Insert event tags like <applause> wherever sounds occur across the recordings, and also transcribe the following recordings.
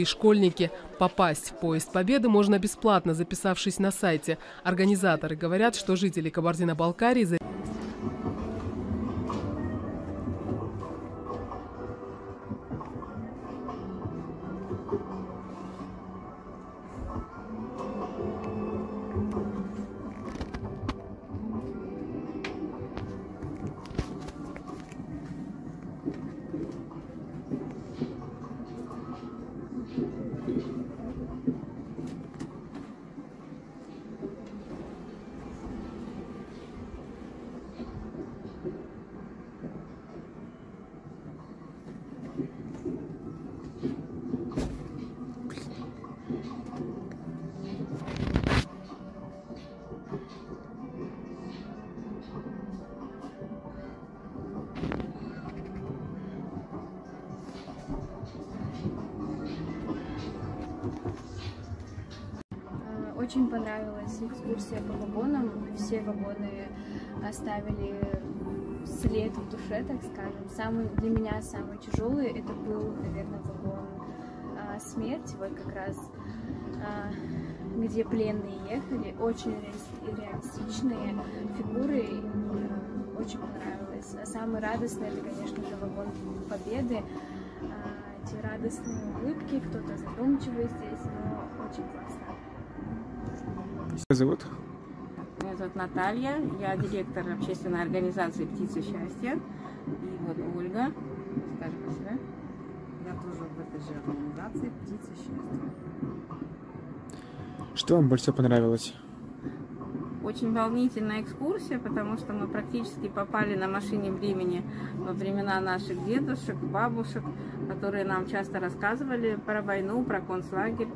и школьники. Попасть в поезд Победы можно бесплатно, записавшись на сайте. Организаторы говорят, что жители Кабардино-Балкарии Очень понравилась экскурсия по вагонам. Все вагоны оставили след в душе, так скажем. Самый, для меня самый тяжелый это был, наверное, вагон а, смерти, вот как раз а, где пленные ехали. Очень реалис- реалистичные фигуры, мне очень понравилось. А самый радостный это, конечно же, вагон Победы. А, Эти радостные улыбки, кто-то задумчивый здесь, но очень классно. Зовут? Меня зовут Наталья, я директор общественной организации «Птицы счастья». И вот Ольга, скажи про себя. Я тоже в этой же организации «Птица счастья». Что вам больше понравилось? Очень волнительная экскурсия, потому что мы практически попали на машине времени во времена наших дедушек, бабушек, которые нам часто рассказывали про войну, про концлагерь.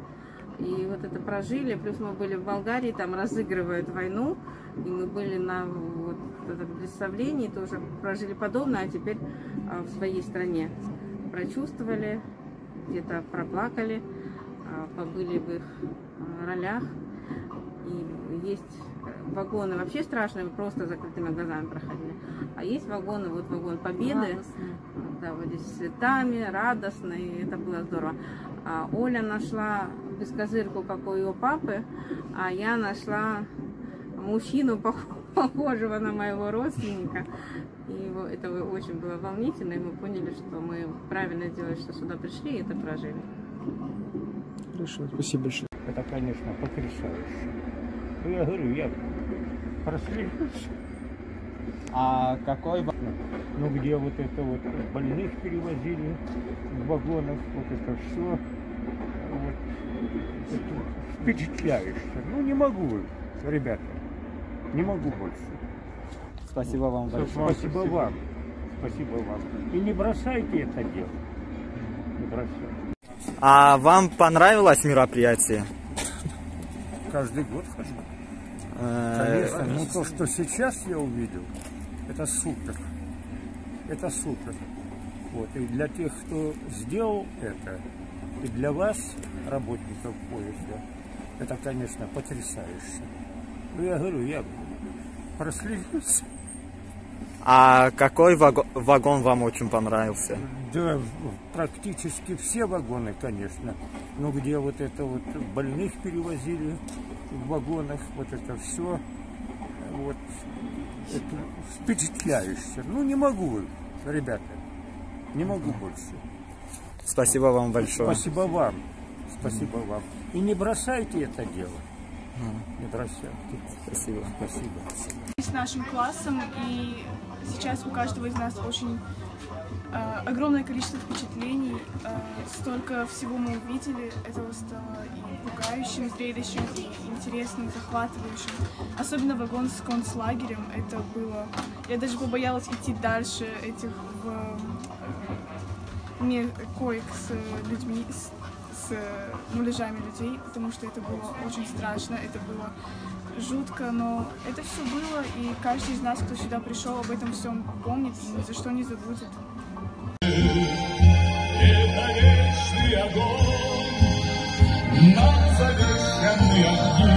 И вот это прожили, плюс мы были в Болгарии, там разыгрывают войну, и мы были на вот этом представлении, тоже прожили подобное, а теперь а, в своей стране прочувствовали, где-то проплакали, а, побыли в их а, ролях. И есть вагоны вообще страшные, просто закрытыми глазами проходили. А есть вагоны, вот вагон Победы, Радостные. да, вот здесь с цветами, радостно, и это было здорово. А Оля нашла бескозырку, как у ее папы, а я нашла мужчину, пох- <laughs> похожего на моего родственника. И это очень было волнительно, и мы поняли, что мы правильно делали, что сюда пришли и это прожили. Хорошо, спасибо большое. Это, конечно, потрясающе. Ну, я говорю, я прослежусь. А какой Ну, где вот это вот больных перевозили в вагонах, вот это все. Впечатляюще. Ну, не могу, ребята. Не могу больше. Спасибо вам большое. Спасибо вам. Спасибо вам. И не бросайте это дело. Не бросайте. А вам понравилось мероприятие? Каждый год хожу. Э, Конечно, ну то, что сейчас я увидел, это супер. Это супер. Вот. И для тех, кто сделал это, и для вас, работников поезда, это, конечно, потрясающе. Ну, я говорю, я прослежусь. А какой ваго- вагон вам очень понравился? Да, практически все вагоны, конечно. Но где вот это вот больных перевозили в вагонах, вот это все, вот, это впечатляюще. Ну, не могу, ребята, не могу больше. Спасибо вам большое. Спасибо вам, спасибо вам. И не бросайте это дело. Не бросайте. Спасибо. Спасибо. с нашим классом, и сейчас у каждого из нас очень э, огромное количество впечатлений, э, столько всего мы увидели, этого стало и пугающим зрелищем, и интересным, захватывающим. Особенно вагон с концлагерем, это было... Я даже побоялась идти дальше этих в, э, коек с людьми, с, с муляжами людей, потому что это было очень страшно, это было жутко, но это все было, и каждый из нас, кто сюда пришел, об этом всем помнит ни за что не забудет. Погляди на моих бойцов, целый свет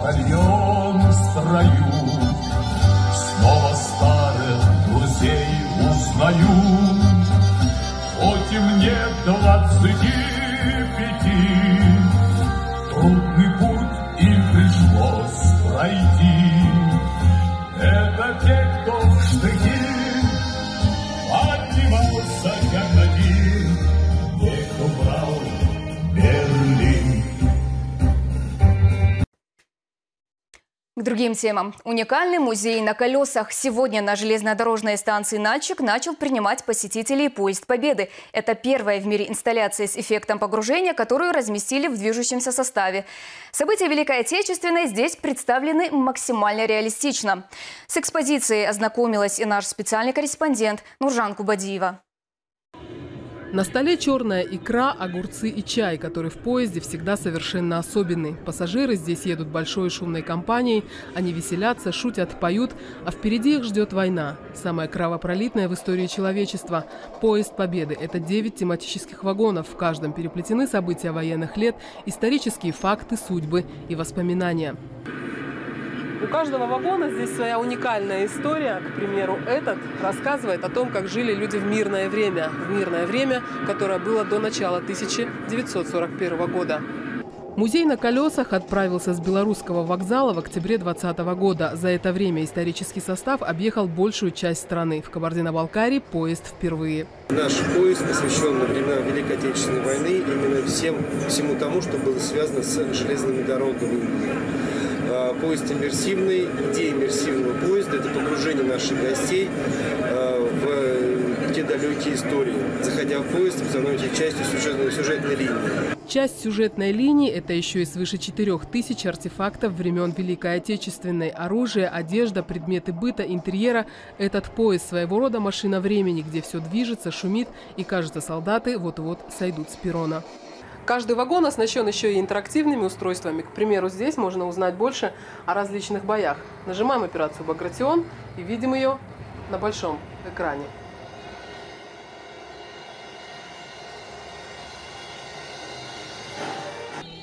батальоны строю, Снова старых друзей узнаю, Хоть и мне двадцати пяти, К другим темам. Уникальный музей на колесах. Сегодня на железнодорожной станции «Нальчик» начал принимать посетителей поезд Победы. Это первая в мире инсталляция с эффектом погружения, которую разместили в движущемся составе. События Великой Отечественной здесь представлены максимально реалистично. С экспозицией ознакомилась и наш специальный корреспондент Нуржан Кубадиева. На столе черная икра, огурцы и чай, который в поезде всегда совершенно особенный. Пассажиры здесь едут большой шумной компанией, они веселятся, шутят, поют, а впереди их ждет война. Самая кровопролитная в истории человечества. Поезд Победы – это 9 тематических вагонов. В каждом переплетены события военных лет, исторические факты, судьбы и воспоминания. У каждого вагона здесь своя уникальная история. К примеру, этот рассказывает о том, как жили люди в мирное время. В мирное время, которое было до начала 1941 года. Музей на колесах отправился с белорусского вокзала в октябре 2020 года. За это время исторический состав объехал большую часть страны. В Кабардино-Балкарии поезд впервые. Наш поезд посвящен на времена Великой Отечественной войны именно всем, всему тому, что было связано с железными дорогами поезд иммерсивный. Идея иммерсивного поезда – это погружение наших гостей а, в те далекие истории. Заходя в поезд, вы становитесь частью сюжетной, сюжетной линии. Часть сюжетной линии – это еще и свыше 4000 артефактов времен Великой Отечественной. Оружие, одежда, предметы быта, интерьера. Этот поезд – своего рода машина времени, где все движется, шумит и, кажется, солдаты вот-вот сойдут с перрона. Каждый вагон оснащен еще и интерактивными устройствами. К примеру, здесь можно узнать больше о различных боях. Нажимаем операцию «Багратион» и видим ее на большом экране.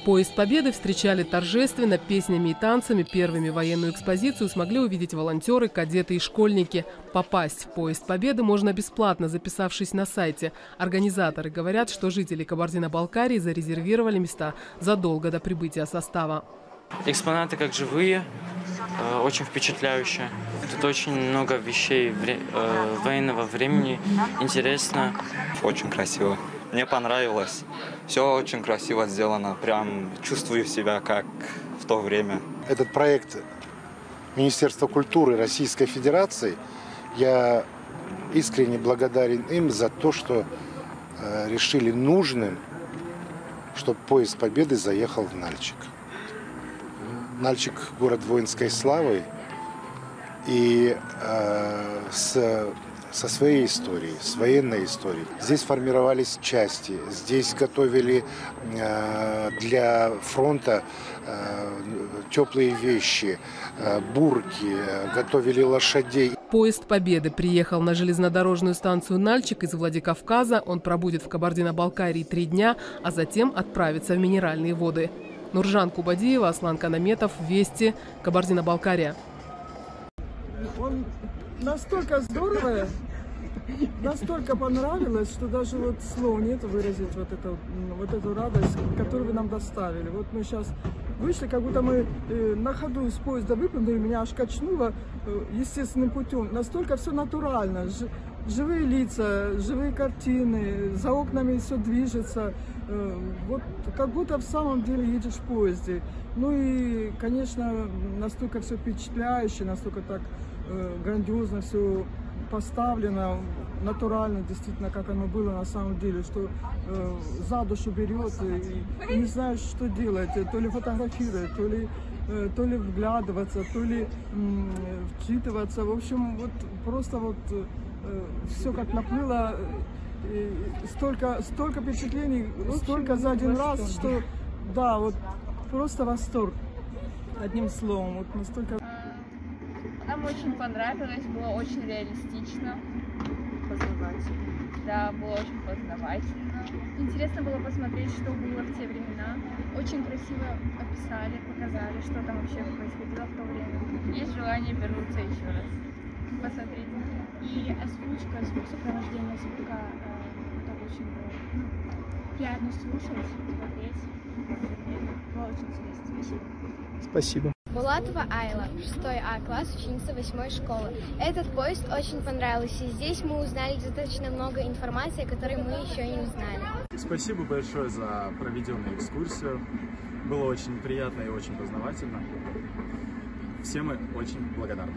Поезд Победы встречали торжественно, песнями и танцами. Первыми военную экспозицию смогли увидеть волонтеры, кадеты и школьники. Попасть в Поезд Победы можно бесплатно, записавшись на сайте. Организаторы говорят, что жители Кабардино-Балкарии зарезервировали места задолго до прибытия состава. Экспонаты как живые, э, очень впечатляющие. Тут очень много вещей э, военного времени, интересно. Очень красиво. Мне понравилось. Все очень красиво сделано. Прям чувствую себя как в то время. Этот проект Министерства культуры Российской Федерации, я искренне благодарен им за то, что э, решили нужным, чтобы поезд Победы заехал в Нальчик. Нальчик – город воинской славы, и э, с со своей историей, с военной историей. Здесь формировались части, здесь готовили э, для фронта э, теплые вещи, э, бурки, готовили лошадей. Поезд Победы приехал на железнодорожную станцию Нальчик из Владикавказа. Он пробудет в Кабардино-Балкарии три дня, а затем отправится в Минеральные воды. Нуржан Кубадиева, Аслан Канаметов, Вести, Кабардино-Балкария. Настолько здорово, настолько понравилось, что даже вот слов нет выразить вот эту, вот эту радость, которую вы нам доставили. Вот мы сейчас вышли, как будто мы э, на ходу из поезда выпрыгнули, меня аж качнуло э, естественным путем. Настолько все натурально, живые лица, живые картины, за окнами все движется. Э, вот как будто в самом деле едешь в поезде. Ну и, конечно, настолько все впечатляюще, настолько так Э, грандиозно все поставлено, натурально, действительно, как оно было на самом деле, что э, за душу берет и, и не знаешь, что делать, то ли фотографировать, то ли, э, то ли вглядываться, то ли э, вчитываться. В общем, вот просто вот э, все как наплыло, э, столько, столько впечатлений, столько за один раз, что да, вот просто восторг, одним словом, вот настолько... Нам очень понравилось, было очень реалистично. Познавательно. Да, было очень познавательно. Интересно было посмотреть, что было в те времена. Очень красиво описали, показали, что там вообще происходило в то время. есть желание вернуться еще раз. Посмотреть. И озвучка, звук сопровождения звука, э, это очень было приятно слушать, смотреть. Было очень интересно. Спасибо. Спасибо. Булатова Айла, 6 А класс, ученица 8 школы. Этот поезд очень понравился, и здесь мы узнали достаточно много информации, которой мы еще не узнали. Спасибо большое за проведенную экскурсию. Было очень приятно и очень познавательно. Всем мы очень благодарны.